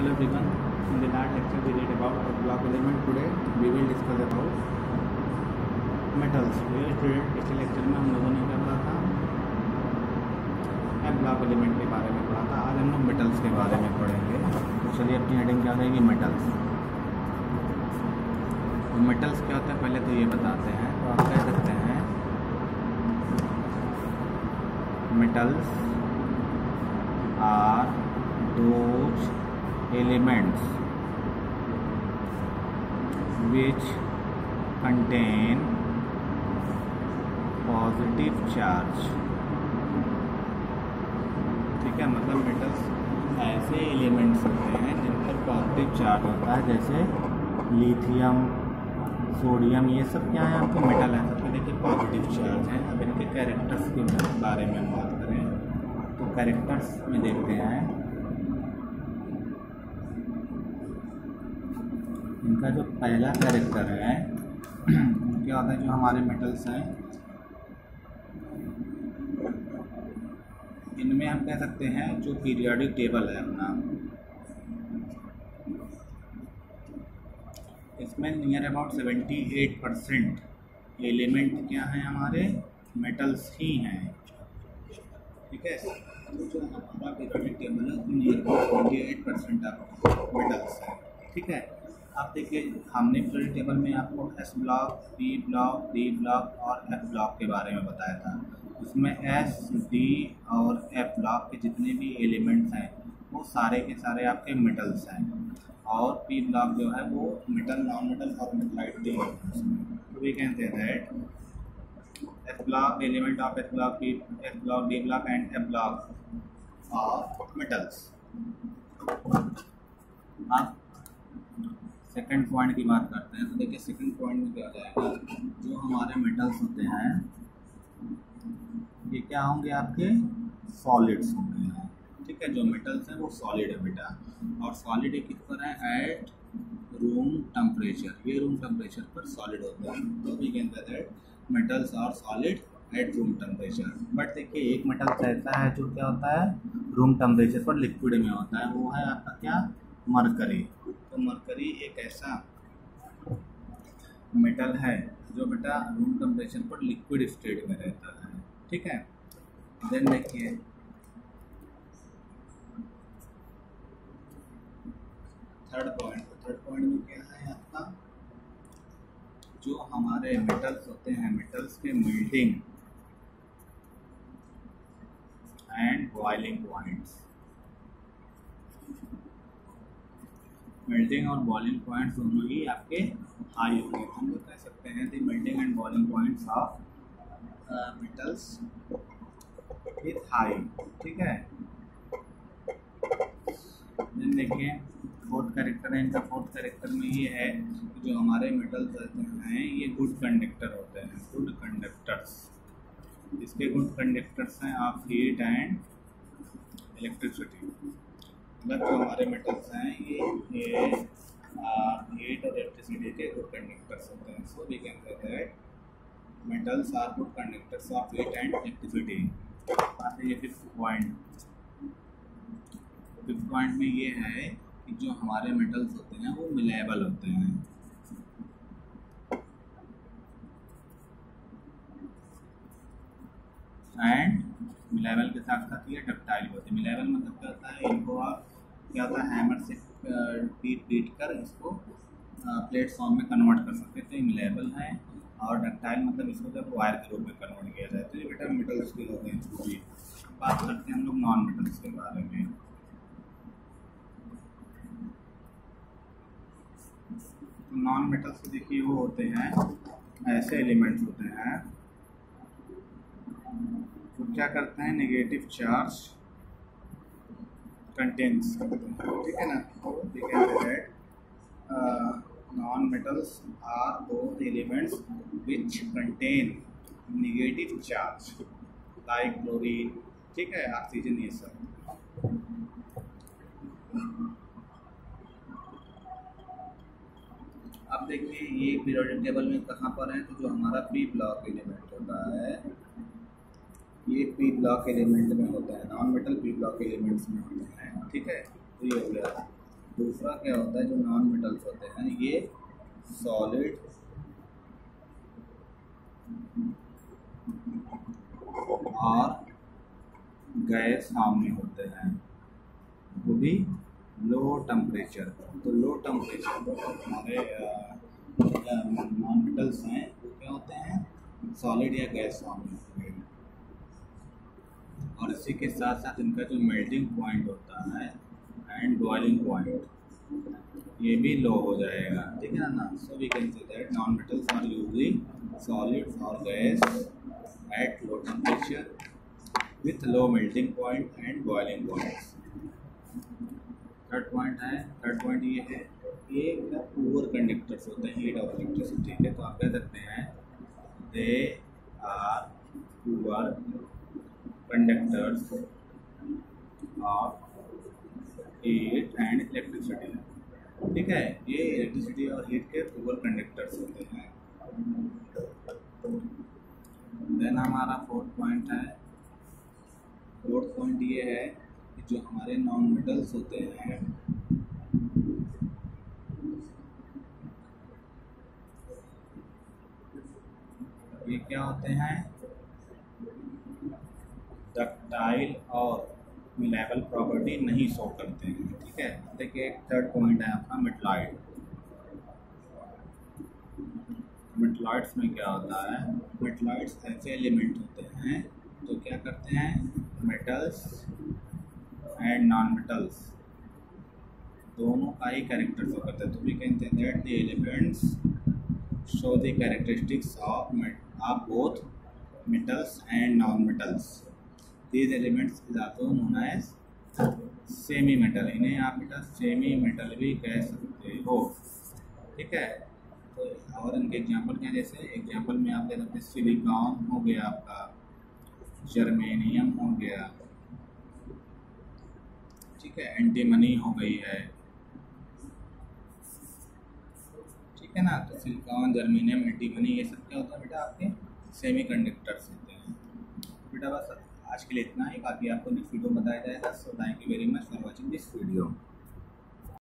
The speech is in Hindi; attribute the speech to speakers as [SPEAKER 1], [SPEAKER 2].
[SPEAKER 1] Hello everyone. In the last lecture we read about a block element. Today we will discuss about metals. Dear student, पिछले लेक्चर में हम लोगों ने क्या पढ़ा था ब्लॉक एलिमेंट के बारे में पढ़ा था आज हम लोग मेटल्स के बारे में पढ़ेंगे तो चलिए अपनी हेडिंग क्या रहेगी मेटल्स तो मेटल्स क्या होता है पहले तो ये बताते हैं तो आप कह सकते हैं metals are those elements which contain positive charge. ठीक है मतलब मेटल्स ऐसे एलिमेंट्स होते हैं जिन पर पॉजिटिव चार्ज होता है, जैसे लिथियम सोडियम ये सब क्या है आपके? मेटल है। सबके देखिए पॉजिटिव चार्ज हैं। अब इनके कैरेक्टर्स के बारे में हम बात करें। तो कैरेक्टर्स में देखते हैं। इनका जो पहला कैरेक्टर है क्या होता है जो हमारे मेटल्स हैं, इनमें हम कह सकते हैं जो पीरियोडिक टेबल है अपना। इसमें near about seventy eight percent element क्या हैं हमारे? मेटल्स ही हैं। ठीक है? तो जो हमारा पीरियोडिक टेबल है उसमें near about eight percent of metals हैं। ठीक है? अब देखिए, हमने पीरियोडिक टेबल में आपको S block P block D block और एफ़ ब्लॉक के बारे में बताया था। उसमें एस डी और एफ़ ब्लॉक के जितने भी एलिमेंट्स हैं, वो सारे के सारे आपके मेटल्स हैं। और पी ब्लॉक जो है, वो मेटल नॉन मेटल और मेटलाइट डी तो we can say that S block element of S block P S block D block and F block और मेटल्स अब सेकंड पॉइंट की बात करते हैं तो देखिए सेकंड पॉइंट में क्या हो जाएगा, जो हमारे मेटल्स होते हैं, ये क्या होंगे आपके? सॉलिड्स होंगे। ठीक है, जो मेटल्स हैं वो सॉलिड है बेटा। और सॉलिड एक किस पर है? एट रूम टेम्परेचर ये रूम टेम्परेचर पर सॉलिड होते हैं। तो we can say that metals are solid at room temperature but देखिए, एक मेटल ऐसा है जो क्या होता है? रूम टेम्परेचर पर लिक्विड में होता है। वो है आपका क्या? मरकरी मरकरी एक ऐसा मेटल है जो बेटा रूम टेम्परेचर पर लिक्विड स्टेट में रहता है। ठीक है? देन देखिए। थर्ड पॉइंट थर्ड पॉइंट में क्या है आपका? जो हमारे मेटल्स होते हैं मेटल्स के melting and boiling points melting और बॉइलिंग पॉइंट्स दोनों ही आपके हाई होंगे। हम लोग कह सकते हैं the melting and boiling points of metals with high ठीक है? देखिए फोर्थ करेक्टर है, इनका फोर्थ करेक्टर में ये है कि जो हमारे मेटल्स हैं, ये गुड कंडक्टर होते हैं गुड कंडक्टर्स इसके गुड कंडक्टर्स हैं ऑफ़ हीट एंड इलेक्ट्रिसिटी मतलब जो हमारे मेटल्स हैं, ये ये हीट और इलेक्ट्रिसिटी के गुड कंडक्टर्स होते हैं so we can say that are good conductors of heat and electricity. आते ये फिफ्थ पॉइंट फिफ्थ पॉइंट में ये है कि जो हमारे मेटल्स होते हैं, वो मिलेबल होते हैं। एंड मिलेबल के साथ साथ ये डक्टाइल होते हैं। मिलेबल मतलब क्या होता है? इनको आप क्या होता है हैमर से पीट पीट कर इसको प्लेट फॉर्म में कन्वर्ट कर सकते हैं तो ये मिलेबल है, और डक्टाइल मतलब इसको जब वायर के रूप में कन्वर्ट किया जाए तो ये बेटा मेटल्स के हो गए इसको भी। बात करते हैं हम लोग नॉन मेटल्स के बारे में। तो नॉन मेटल्स देखिए वो होते हैं, ऐसे एलिमेंट्स होते हैं। तो क्या करते हैं नेगेटिव चार्ज कंटेंट्स ठीक है ना? ठीक है non-metals are those elements which contain negative charge, like chlorine, ठीक है? ऑक्सीजन ये सब। अब देखिए, ये पीरियोडिक टेबल में कहाँ पर है? तो जो हमारा पी ब्लॉक एलिमेंट होता है, ये पी ब्लॉक एलिमेंट में होता है non metal P block elements में होते हैं। ठीक है? तो ये हो गया। दूसरा क्या होता है? जो नॉन मेटल्स होते हैं ये सॉलिड और गैस में होते हैं। वो भी लो टेम्परेचर तो लो टेम्परेचर हमारे नॉन मेटल्स हैं, वो क्या होते हैं? सॉलिड या गैस फॉर्म में इसी के साथ साथ इनका जो मेल्टिंग पॉइंट होता है एंड बॉइलिंग पॉइंट ये भी लो हो जाएगा। ठीक है ना so we can say that non metals are using solids और gas at low temperature with low melting point and boiling point third point है थर्ड पॉइंट ये है ये पुअर कंडक्टर्स होते हैं हीट और इलेक्ट्रिसिटी के तो आप कह सकते हैं they are poor conductors of heat and electricity ठीक है? ये इलेक्ट्रिसिटी और हीट के पुअर कंडक्टर्स होते हैं। देन हमारा फोर्थ पॉइंट है। फोर्थ पॉइंट ये है कि जो हमारे नॉन मेटल्स होते हैं, ये क्या होते हैं? डक्टाइल और मिलेबल प्रॉपर्टी नहीं शो करते हैं। ठीक है? देखिए, एक थर्ड पॉइंट है आपका मिटलाइट मिटलाइट्स में क्या होता है? मिटलाइट्स ऐसे एलिमेंट होते हैं तो क्या करते हैं? मेटल्स एंड नॉन मेटल्स दोनों का ही कैरेक्टर शो करते हैं। तो we can say that the elements show the characteristics of of both metals and non-metals. These elements is also known semi metal इन्हें आप बेटा सेमी मेटल भी कह सकते हो। ठीक है? तो और इनके एग्जांपल क्या जैसे एग्जांपल में आप ले सकते हैं सिलिकॉन हो गया आपका जर्मेनियम हो गया। ठीक है? एंटीमनी हो गई है। ठीक है ना? तो सिलिकॉन जर्मेनियम एंटीमनी ये सब क्या होता है बेटा आपके सेमी कंडक्टर्स होते हैं। बेटा बस आज के लिए इतना ही। बाकी आपको नेक्स्ट वीडियो बताया जाएगा, so thank you very much for watching this video